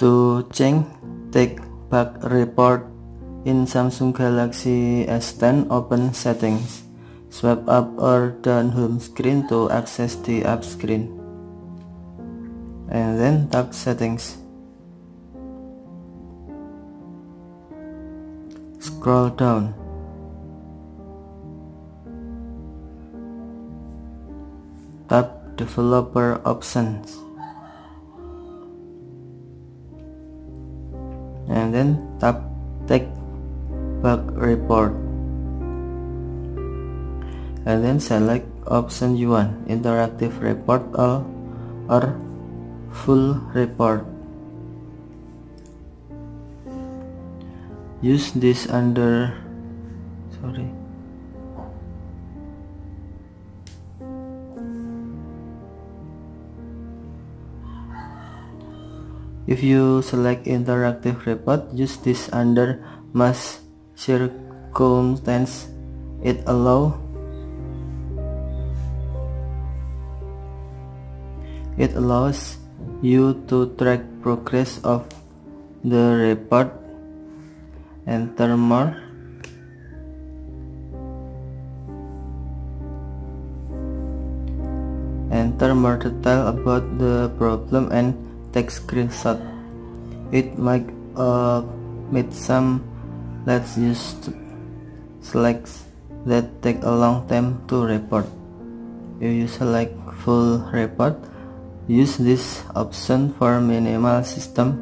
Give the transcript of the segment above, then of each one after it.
To change take bug report in Samsung Galaxy S10 open settings. Swipe up or down home screen to access the app screen. And then tap settings. Scroll down. Tap developer options. And then tap take bug report. And then select option you want interactive report all or full report. Use this under sorry If you select interactive report, use this under mass circumstance. It allow it allows you to track progress of the report. Enter more. Enter more detail about the problem and take screenshot it might uh, meet some let's use selects that take a long time to report. If you select full report use this option for minimal system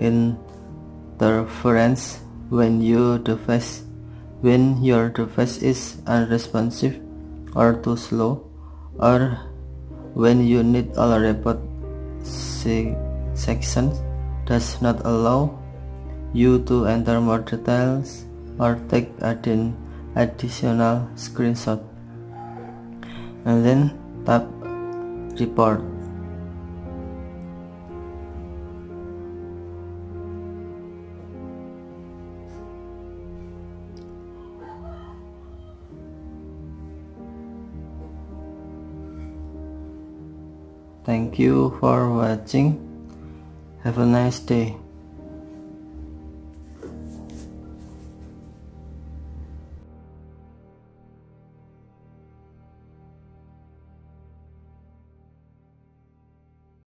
interference when you device when your device is unresponsive or too slow or when you need all report section does not allow you to enter more details or take an additional screenshot and then tap report Thank you for watching. Have a nice day.